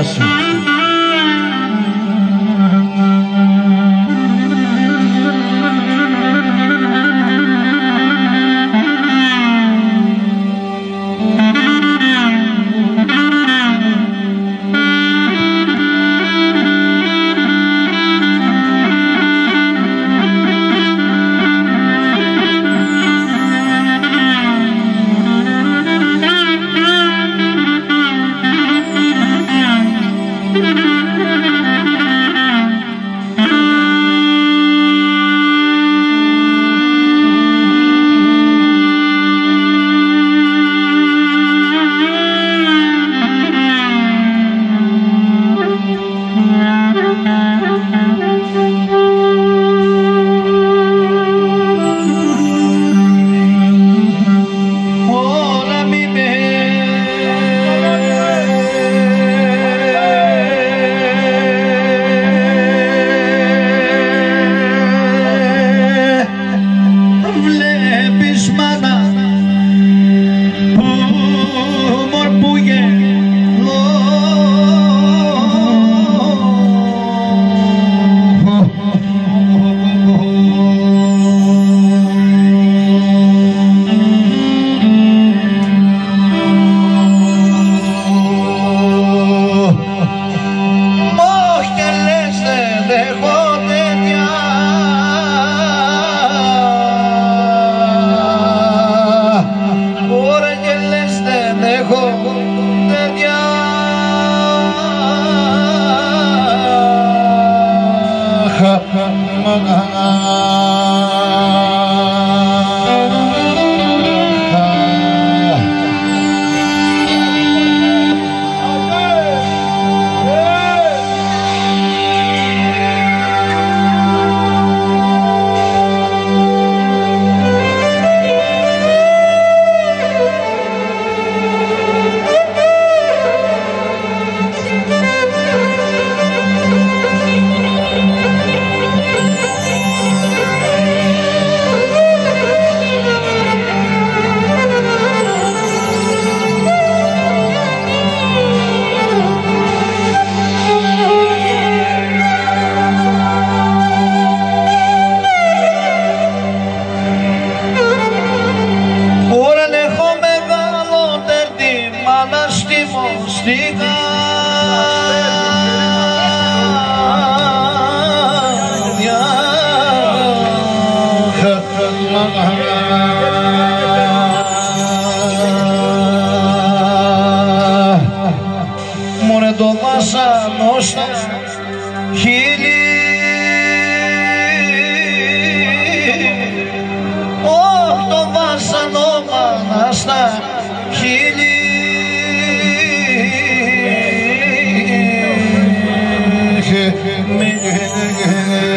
azul. το βασανό στα χείλη Ω το μασανό μάνα στα χείλη Yeah.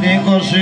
Δικό σου.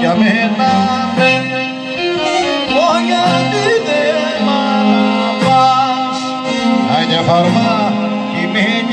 Για μένα δεν Ω γιατί δεν μ' αγαπάς. Άιντε φαρμά κι με